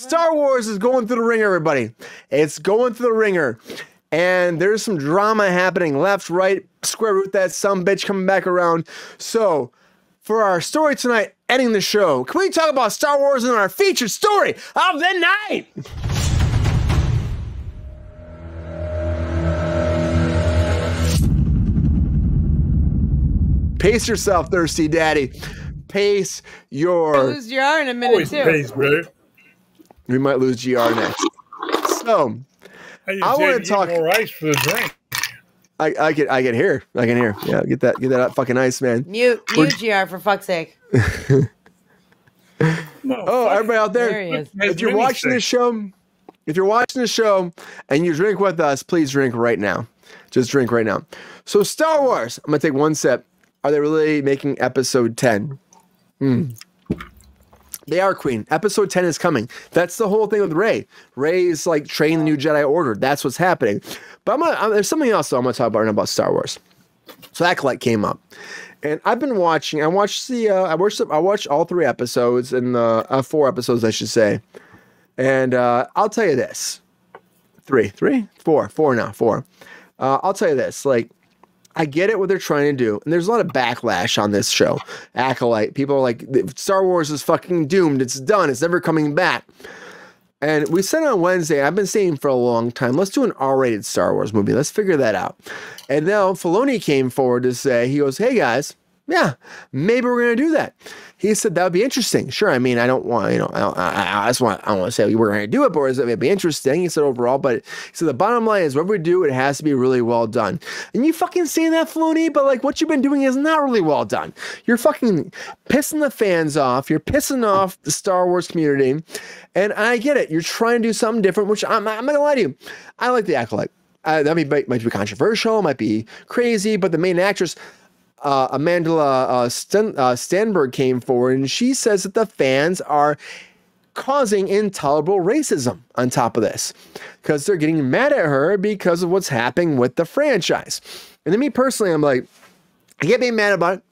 Star Wars is going through the ringer, everybody. It's going through the ringer. And there's some drama happening left, right, square root that some bitch coming back around. So, for our story tonight, ending the show, can we talk about Star Wars in our featured story of the night? Pace yourself, thirsty daddy. Pace your. Lose GR in a minute Always too. pays, bro. We might lose GR next. So I, I wanna talk- more ice for the drink. I, I can I can hear. I can hear. Yeah, get that get that fucking ice, man. Mute, mute GR for fuck's sake. Oh, everybody out there, There he is. Nice if you're watching this show, if you're watching the show and you drink with us, please drink right now. Just drink right now. So Star Wars, I'm gonna take one sip. Are they really making episode 10? Hmm. They are Queen. Episode 10 is coming. That's the whole thing with Rey. Rey is like training the new Jedi Order. That's what's happening. But I'm gonna, uh, there's something else though I'm gonna talk about right now about Star Wars. So that Acolyte came up, and I've been watching. I watched the. Uh, I watched. the- I watched all three episodes and the uh, four episodes, I should say. And uh, I'll tell you this: three, three, four, four now, four. Uh, I'll tell you this: like, I get it what they're trying to do, and there's a lot of backlash on this show. Acolyte people are like, Star Wars is fucking doomed. It's done. It's never coming back. And we said on Wednesday, I've been saying for a long time, let's do an R-rated Star Wars movie. Let's figure that out. And now Filoni came forward to say, he goes, hey guys, yeah, maybe we're gonna do that. He said that would be interesting. Sure, I mean, I don't want, you know, I, don't- I, I just want, I don't want to say we're gonna do it, but it would be interesting. He said overall, but said the bottom line is, whatever we do, it has to be really well done. And you fucking saying that, Filoni, but like what you've been doing is not really well done. You're fucking pissing the fans off. You're pissing off the Star Wars community, and I get it. You're trying to do something different, which I'm, I'm not gonna lie to you. I like the acolyte. Uh, that might, might be controversial, might be crazy, but the main actress, uh, Amanda uh, Sten, uh, Stenberg came forward and she says that the fans are causing intolerable racism on top of this because they're getting mad at her because of what's happening with the franchise. And then me personally, I'm like, I get being mad about it.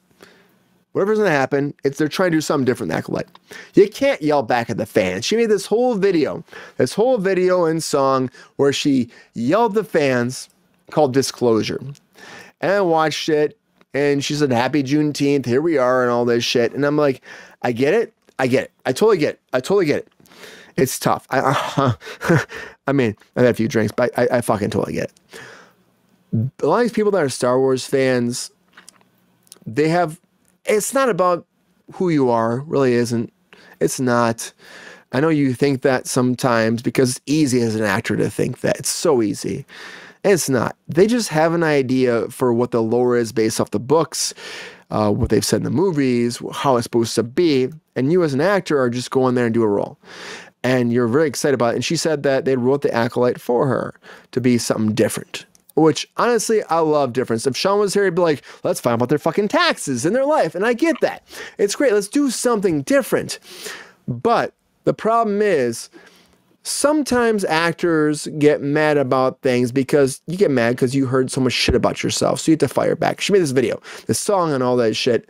Whatever's gonna happen, it's they're trying to do something different than Acolyte. You can't yell back at the fans. She made this whole video, this whole video and song where she yelled the fans called Disclosure. And I watched it and she said, Happy Juneteenth, here we are, and all this shit. And I'm like, I get it. I get it. I totally get it. I totally get it. It's tough. I, I mean, I've had a few drinks, but I, I fucking totally get it. A lot of these people that are Star Wars fans, they have, it's not about who you are, really isn't. It's not. I know you think that sometimes because it's easy as an actor to think that. It's so easy. It's not. They just have an idea for what the lore is based off the books, uh, what they've said in the movies, how it's supposed to be. And you, as an actor, are just going there and do a role. And you're very excited about it. And she said that they wrote the acolyte for her to be something different. Which honestly, I love difference. If Sean was here, he'd be like, let's find out their fucking taxes and their life. And I get that. It's great. Let's do something different. But the problem is, sometimes actors get mad about things because you get mad because you heard so much shit about yourself. So you have to fire back. She made this video, this song, and all that shit.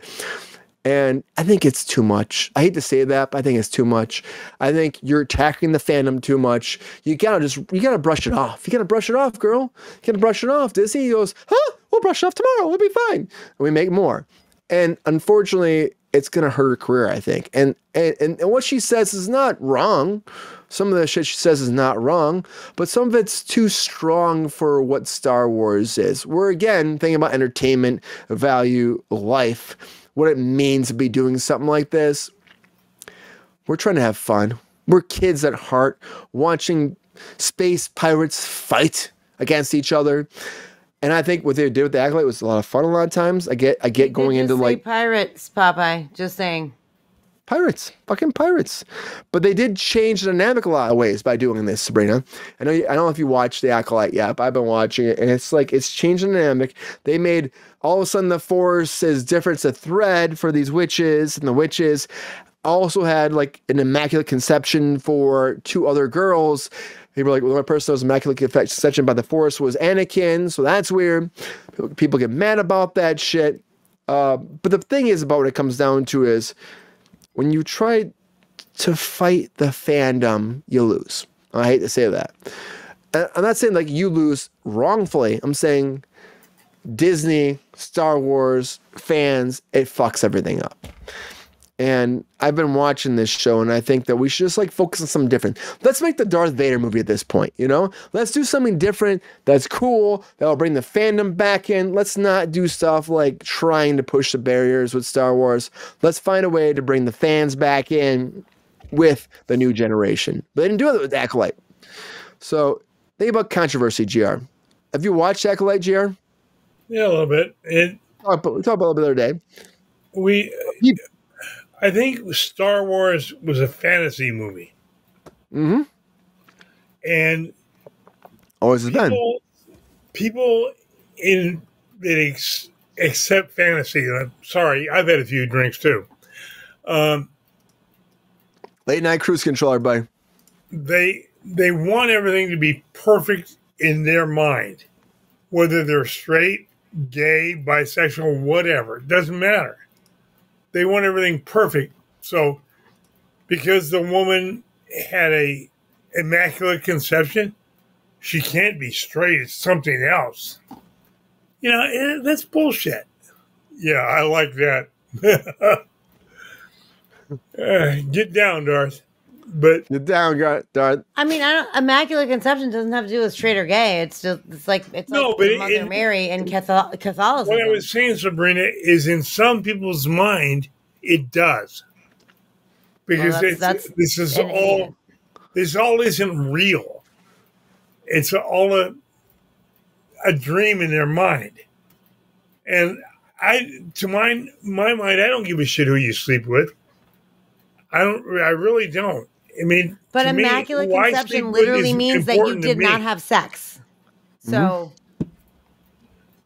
And I think it's too much. I hate to say that, but I think it's too much. I think you're attacking the fandom too much. You gotta just, you gotta brush it off. You gotta brush it off, girl. You gotta brush it off. Disney he goes, huh? We'll brush it off tomorrow. We'll be fine. And we make more. And unfortunately, it's gonna hurt her career, I think. And and and, and what she says is not wrong. Some of the shit she says is not wrong, but some of it's too strong for what Star Wars is. We're again thinking about entertainment, value, life, what it means to be doing something like this. We're trying to have fun. We're kids at heart, watching space pirates fight against each other. And I think what they did with the acolyte was a lot of fun. A lot of times, I get I get going into like pirates, Popeye. Just saying. Pirates, fucking pirates. But they did change the dynamic a lot of ways by doing this, Sabrina. I know you, I don't know if you watched the acolyte yet, but I've been watching it, and it's like it's changed the dynamic. They made all of a sudden the force is different. It's a thread for these witches, and the witches also had like an immaculate conception for two other girls. They were like, well, the person that was immaculate conception by the force was Anakin, so that's weird. People- People get mad about that shit. Uh, but the thing is about what it comes down to is when you try to fight the fandom, you lose. I hate to say that. I'm not saying like you lose wrongfully. I'm saying Disney, Star Wars fans, it fucks everything up. And I've been watching this show, and I think that we should just like focus on something different. Let's make the Darth Vader movie at this point, you know? Let's do something different that's cool, that'll bring the fandom back in. Let's not do stuff like trying to push the barriers with Star Wars. Let's find a way to bring the fans back in with the new generation. But they didn't do it with Acolyte. So think about controversy, GR. Have you watched Acolyte, GR? Yeah, a little bit. It We talked about it the other day. we I think Star Wars was a fantasy movie. Mm-hmm. And Always has been. people, people in that ex, accept fantasy. and I'm sorry, I've had a few drinks too. Um, Late night Kruse Control, everybody. they they want everything to be perfect in their mind, whether they're straight, gay, bisexual, whatever. It doesn't matter. They want everything perfect. So, because the woman had a immaculate conception, she can't be straight. It's something else. You know, eh, that's bullshit. Yeah, I like that. Uh, get down, Darth. But You're down, Gar- Darth. I mean, I don't, immaculate conception doesn't have to do with straight or gay. It's just it's like it's No, like but Mother it- Mary and Catholic, Catholicism. What I was saying, Sabrina, is in some people's mind, it does. Because that's- it's, that's this is an all idiot. this all isn't real. It's all a a dream in their mind. And I to my my mind, I don't give a shit who you sleep with. I don't I really don't. I mean but me, immaculate who conception literally means that you did not me. have sex. So mm-hmm.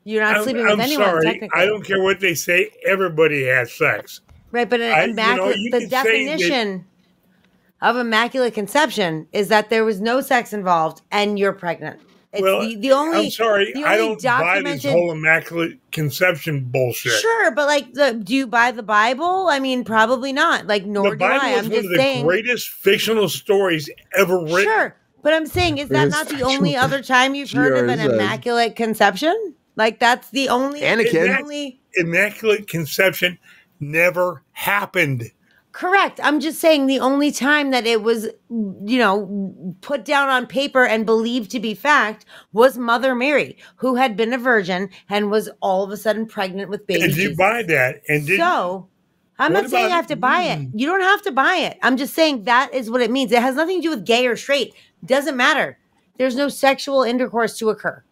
you're not I'm, sleeping I'm with anyone. sorry. technically. I don't care what they say. Everybody has sex. Right, but an I- you know, you the say that- definition of immaculate conception is that there was no sex involved and you're pregnant. It's well, the, the only I'm sorry, the I don't buy this whole immaculate conception bullshit. Sure, but like, the, do you buy the Bible? I mean, probably not. Like, nor the do Bible I. is I'm one just of the saying. greatest fictional stories ever written. Sure, but I'm saying, is that not the only other time you've heard of an immaculate conception? Like, that's the only. Anakin. the only Immaculate conception never happened. Correct. I'm just saying the only time that it was, you know, put down on paper and believed to be fact was Mother Mary, who had been a virgin and was all of a sudden pregnant with baby. Did you buy that? And did so, I'm not saying you have to buy it. Mm. You don't have to buy it. I'm just saying that is what it means. It has nothing to do with gay or straight. Doesn't matter. There's no sexual intercourse to occur.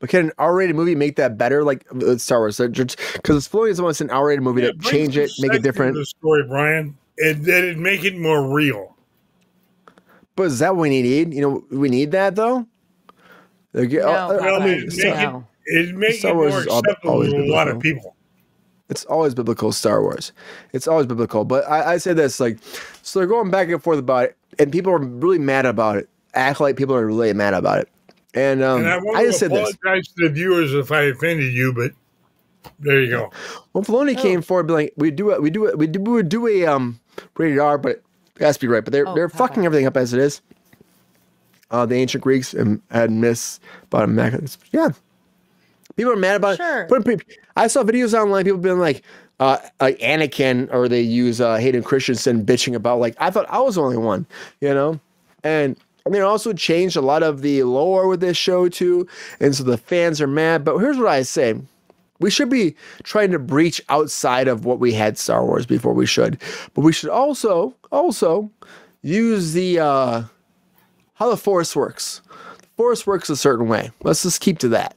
But can an R-rated movie make that better? Like Star Wars, because Filoni is almost an R-rated movie to change it, make it different. The story, Brian. It, that'd make it more real. But is that what we need? You know, we need that though. Like, No, uh, uh, Well, I mean, it'd so- make it, it'd make Star it Wars more is acceptable to a lot of people. it's always biblical Star Wars. It's always biblical. But I, I say this like, so they're going back and forth about it, and people are really mad about it. Act like people are really mad about it. And um, And I I, just said this. apologize to the viewers if I offended you, but there you go. When Filoni came forward, be like, we do it, we do it, we do, we would do a um rated R, but it has to be right. But they're Oh, they're Papa. fucking everything up as it is. Uh, the ancient Greeks and had miss about immaculate. Yeah, people are mad about Sure. it. But pe- I saw videos online. People being like, uh, like Anakin, or they use uh, Hayden Christensen bitching about like I thought I was the only one, you know, and. Mean, it also changed a lot of the lore with this show too, and so the fans are mad. But here's what I say: we should be trying to breach outside of what we had Star Wars before we should, but we should also also use the uh, how the Force works. The Force works a certain way. Let's just keep to that,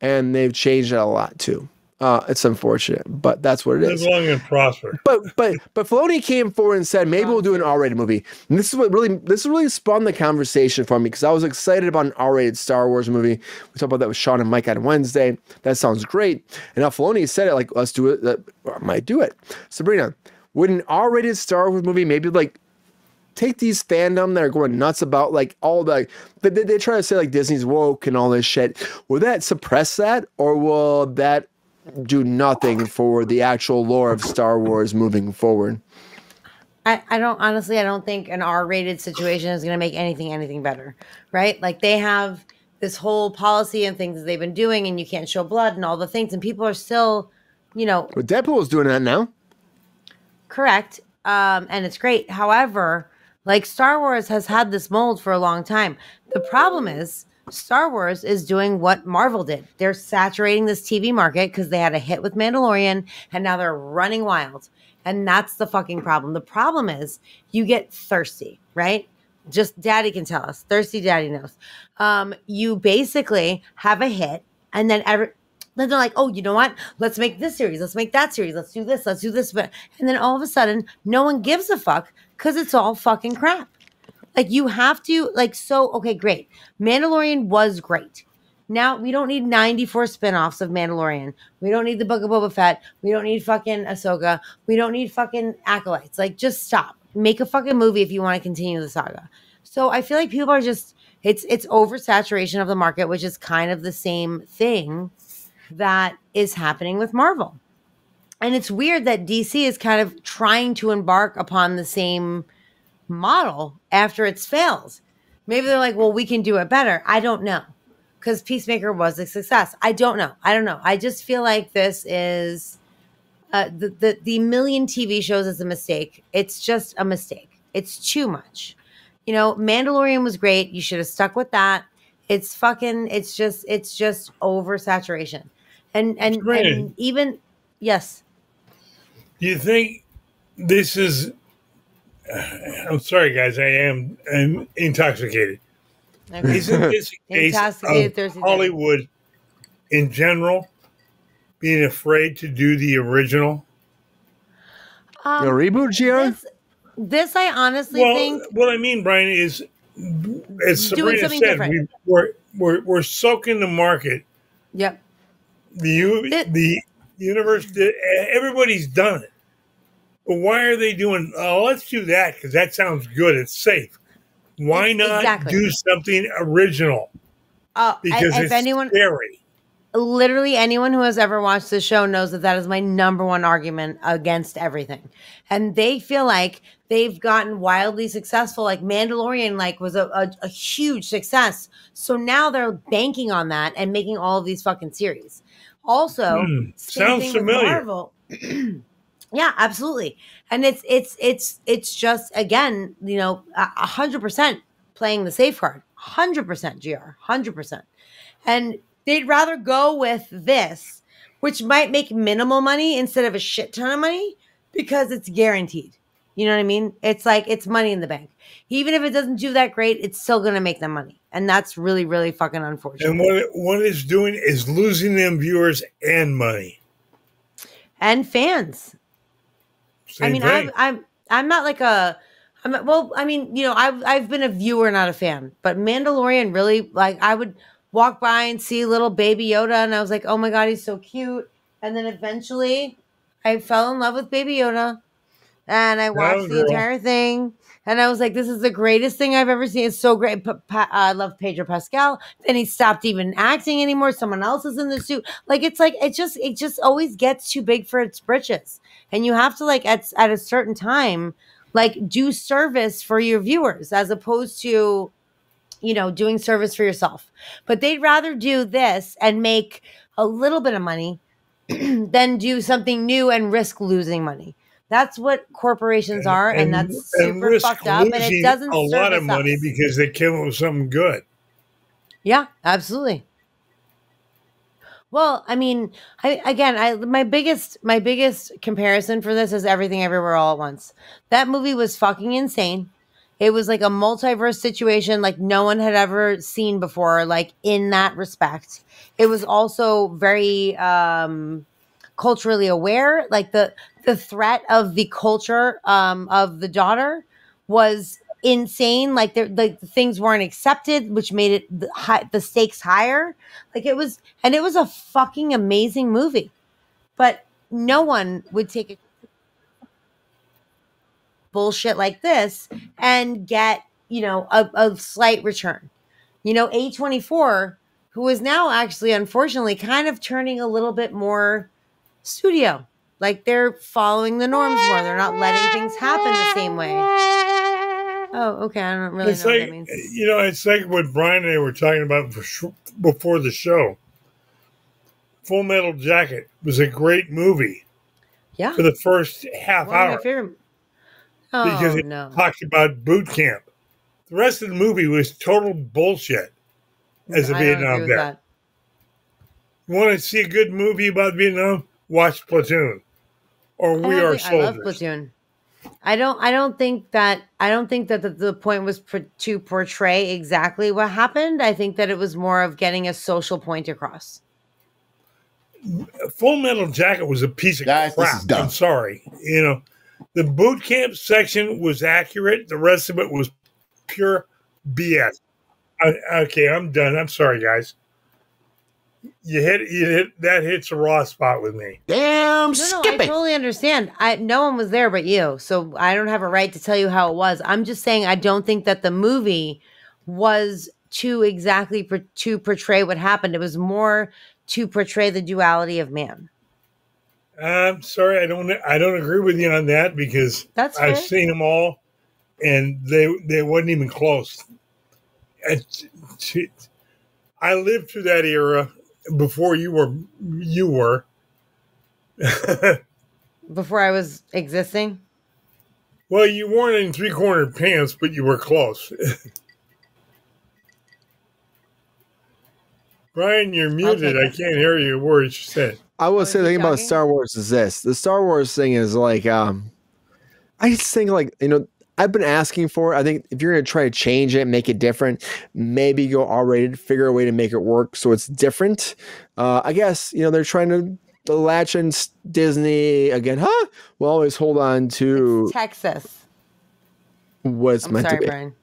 and they've changed it a lot too. Uh, it's unfortunate, but that's what it Live is. long and prosper. But but but Filoni came forward and said maybe we'll do an R-rated movie. And this is what really this really spun the conversation for me because I was excited about an R-rated Star Wars movie. We talked about that with Sean and Mike on Wednesday. That sounds great. And now Filoni said it like let's do it. I might do it. Sabrina, would an R-rated Star Wars movie maybe like take these fandom that are going nuts about like all the they, they, they try to say like Disney's woke and all this shit. Will that suppress that or will that do nothing for the actual lore of Star Wars moving forward? I, I don't honestly I don't think an R rated situation is gonna make anything anything better. Right? Like they have this whole policy and things that they've been doing and you can't show blood and all the things and people are still, you know, But Deadpool is doing that now. correct. Um, and it's great. However, like Star Wars has had this mold for a long time. The problem is Star Wars is doing what Marvel did. They're saturating this TV market because they had a hit with Mandalorian and now they're running wild. And that's the fucking problem. The problem is you get thirsty, right? Just daddy can tell us. Thirsty daddy knows. Um, you basically have a hit and then every then they're like, oh, you know what? Let's make this series. Let's make that series. Let's do this. Let's do this. But and then all of a sudden, no one gives a fuck because it's all fucking crap. Like you have to like so okay, great. Mandalorian was great. Now we don't need 94 spin-offs of Mandalorian. We don't need the Book of Boba Fett. We don't need fucking Ahsoka. We don't need fucking acolytes. Like just stop. Make a fucking movie if you want to continue the saga. So I feel like people are just it's it's oversaturation of the market, which is kind of the same thing that is happening with Marvel. And it's weird that DC is kind of trying to embark upon the same model after it's failed. Maybe they're like, well, we can do it better. I don't know. Because Peacemaker was a success. I don't know. I don't know. I just feel like this is uh, the, the the million TV shows is a mistake. It's just a mistake. It's too much. You know, Mandalorian was great. You should have stuck with that. It's fucking. It's just. It's just oversaturation, and and and even yes. Do you think this is? I'm sorry, guys. I am I'm intoxicated. Okay. Isn't this a case of Thursday night. Hollywood in general being afraid to do the original? Um, the reboot, Gian? this, this I honestly well, think what I mean, Brian, is as Sabrina said, different. we, we're, we're we're soaking the market. Yep. The u- It- the universe, everybody's done it. But why are they doing? Oh, let's do that because that sounds good. It's safe. Why not exactly. do something original? Uh, Because if it's anyone, scary. literally anyone who has ever watched the show knows that that is my number one argument against everything. And they feel like they've gotten wildly successful. Like Mandalorian, like was a, a, a huge success. So now they're banking on that and making all of these fucking series. Also, same sounds familiar. Marvel. yeah, absolutely. And it's it's it's it's just again, you know, a hundred percent playing the safeguard. Hundred percent, gr, hundred percent. And they'd rather go with this, which might make minimal money instead of a shit ton of money because it's guaranteed. You know what I mean? It's like it's money in the bank. Even if it doesn't do that great, it's still gonna make them money. And that's really, really fucking unfortunate. And what it, what it's doing is losing them viewers and money. and fans. Same I mean, thing. I'm I'm I'm not like a I'm well, I mean, you know, I've I've been a viewer, not a fan, but Mandalorian really like I would walk by and see little baby Yoda, and I was like, oh my god, he's so cute. And then eventually, I fell in love with Baby Yoda, and I watched the girl. entire thing. And I was like, "This is the greatest thing I've ever seen. It's so great." Pa- Pa- uh, I love Pedro Pascal. Then he stopped even acting anymore. Someone else is in the suit. Like it's like it just it just always gets too big for its britches, and you have to like at at a certain time, like do service for your viewers as opposed to, you know, doing service for yourself. But they'd rather do this and make a little bit of money than do something new and risk losing money. That's what corporations are, and, that's super fucked up, and it doesn't a lot of money us. because they came with something good. Yeah, absolutely. Well, I mean, I again, I my biggest my biggest comparison for this is Everything Everywhere All at Once. That movie was fucking insane. It was like a multiverse situation like no one had ever seen before like in that respect. It was also very um culturally aware, like the the threat of the culture um of the daughter was insane. Like there, like the things weren't accepted, which made it the, high, the stakes higher. Like it was, and it was a fucking amazing movie. But no one would take a bullshit like this and get you know a, a slight return. You know, A24, who is now actually unfortunately kind of turning a little bit more studio. Like they're following the norms more. They're not letting things happen the same way. Oh, okay. I don't really it's know like what that means. you know, it's like what Brian and I were talking about before the show. Full Metal Jacket was a great movie Yeah. for the first half One of my hour favorite. because Oh it no! talked about boot camp. The rest of the movie was total bullshit as a I Vietnam vet. that. You want to see a good movie about Vietnam? Watch Platoon or We don't Are think- I love Platoon. I don't. I don't think that. I don't think that the, the point was pr- to portray exactly what happened. I think that it was more of getting a social point across. Full Metal Jacket was a piece of Guys, this crap. is dumb. I'm sorry. You know, the boot camp section was accurate. The rest of it was pure BS. I, okay, I'm done. I'm sorry, guys. You hit, you hit that hits a raw spot with me. Damn, No, no, I it. totally understand. I no one was there but you, so I don't have a right to tell you how it was. I'm just saying I don't think that the movie was to exactly per, to portray what happened. It was more to portray the duality of man. I'm sorry, I don't, I don't agree with you on that because That's I've fair. seen them all, and they, they wasn't even close. It- t- I lived through that era before you were, you were. Before I was existing, Well, you weren't in three cornered pants, but you were close. Brian, you're muted. take I can't hear you Words you said. I will say the he thing about? Star Wars is this: the Star Wars thing is like, um, I just think like you know, I've been asking for. it. I think if you're gonna try to change it, make it different, maybe go R-rated, figure a way to make it work so it's different. Uh, I guess you know they're trying to latch in Disney again, huh? We'll always hold on to Texas. it's I'm meant sorry, to be. Brian.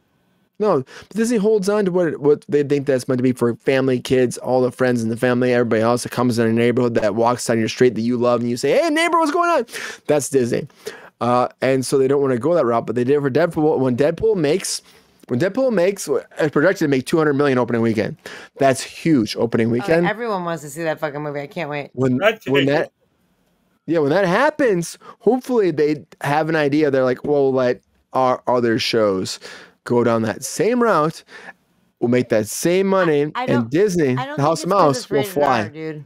No, but Disney holds on to what what they think that's meant to be for family, kids, all the friends in the family, everybody else that comes in a neighborhood that walks down your street that you love, and you say, "Hey, neighbor, what's going on?" That's Disney, uh, and so they don't want to go that route. But they did for Deadpool. When Deadpool makes, when Deadpool makes, it's projected to make 200 million opening weekend. That's huge opening Oh, weekend. everyone wants to see that fucking movie. I can't wait. when Not when that yeah when that happens hopefully they have an idea they're like well let our other shows go down that same route we'll make that same money I and disney I the house it's of 'cause mouse will fly R, dude.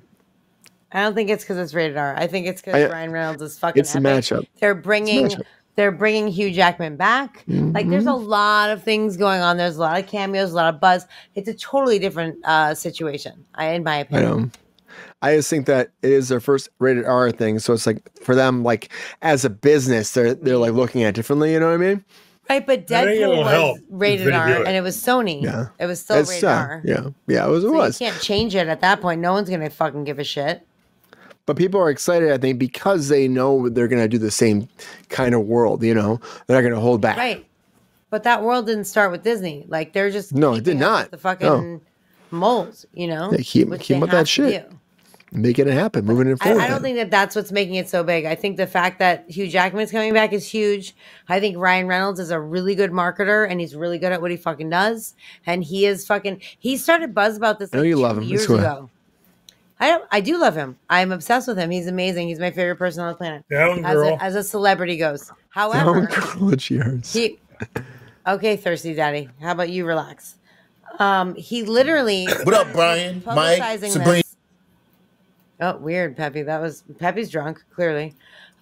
I don't think it's because it's rated R. I think it's because Ryan Reynolds is fucking. it's a matchup They're bringing matchup. they're bringing Hugh Jackman back. Like there's a lot of things going on. There's a lot of cameos, a lot of buzz. It's a totally different uh, situation, I, in my i opinion. know i just think that it is their first rated r thing so it's like for them like as a business they're they're like looking at it differently you know what i mean Right, but I Deadpool was help rated R, it. and it was Sony. Yeah. it was still It's, rated uh, R. yeah yeah it was it So was you can't change it at that point. No one's gonna fucking give a shit. But people are excited i think because they know they're going to do the same kind of world you know they're not going to hold back Right. But that world didn't start with Disney. Like they're just No, it did not. The fucking No. moles, you know. They keep- keep they with that shit. making it happen moving it forward I don't think that that's what's making it so big. I think the fact that Hugh Jackman's coming back is huge. I think Ryan Reynolds is a really good marketer and he's really good at what he fucking does. And he is fucking. He started buzz about this I know you love him. years ago. I don't. I do love him. I'm obsessed with him. He's amazing. He's my favorite person on the planet. Down, As girl. a, as a celebrity goes. Down However, girl, cheers. he okay, thirsty daddy. How about you relax? Um, he literally What up, Brian? Mike? Sabrina? this. Oh, weird, Peppy. That was Peppy's drunk, clearly.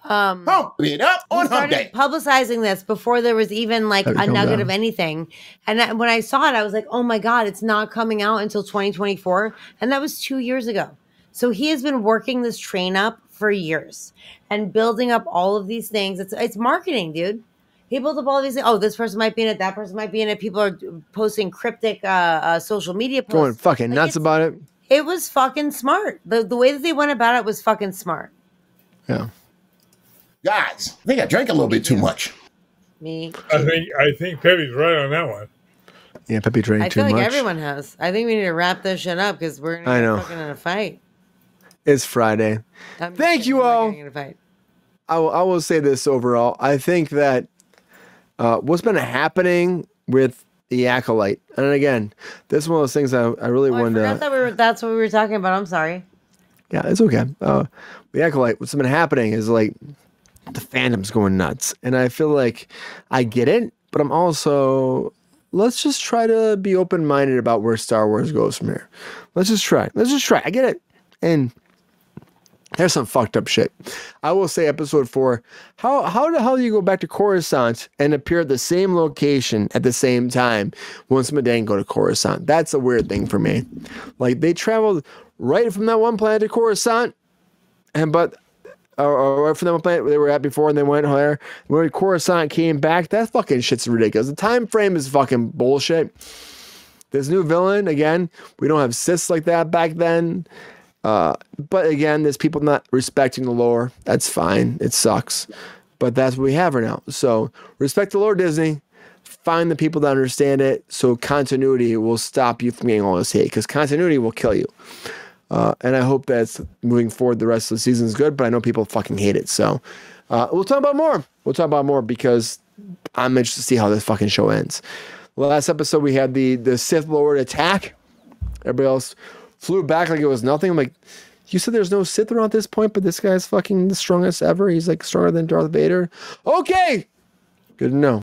Um Hump it up on hump started day. publicizing this before there was even like a nugget down. of anything. And I, when I saw it, I was like, oh my God, it's not coming out until 2024. And that was two years ago. So he has been working this train up for years and building up all of these things. It's it's marketing, dude. He built up all of these things. Oh, this person might be in it. That person might be in it. People are posting cryptic uh, uh, social media posts. Going fucking Like, nuts about it. It was fucking smart. The the way that they went about it was fucking smart. Yeah. Guys, I think I drank a little bit too much. Me. I think I think Pepe's right on that one. Yeah, Peppy drank I too feel like much. everyone has. I think we need to wrap this shit up because we're gonna I know. fucking in a fight. It's Friday. I'm Thank you all. getting in a fight. I will, I will say this overall. I think that uh, what's been happening with the acolyte, and again, this is one of those things I, I really Oh, I wanted forgot to. that we were. That's what we were talking about. I'm sorry. Yeah, it's okay. Uh, the acolyte, what's been happening is like the fandom's going nuts, and I feel like I get it, but I'm also let's just try to be open minded about where Star Wars goes from here. Let's just try. Let's just try. I get it, and there's some fucked up shit. I will say, episode four. How how the hell do you go back to Coruscant and appear at the same location at the same time once Medan go to Coruscant? That's a weird thing for me. Like they traveled right from that one planet to Coruscant, and but or, or right from that one planet they were at before, and they went there. When Coruscant came back, that fucking shit's ridiculous. The time frame is fucking bullshit. This new villain again. We don't have Siths like that back then. Uh, but again, there's people not respecting the lore. That's fine. It sucks. But that's what we have right now. So respect the lore, Disney. Find the people that understand it so continuity will stop you from getting all this hate because continuity will kill you. Uh, and I hope that's moving forward. The rest of the season is good, but I know people fucking hate it. So uh, we'll talk about more. We'll talk about more because I'm interested to see how this fucking show ends. Last episode, we had the, the Sith Lord attack. Everybody else flew back like it was nothing. I'm like, you said there's no Sith around at this point, but this guy's fucking the strongest ever. He's like stronger than Darth Vader. Okay, good to know.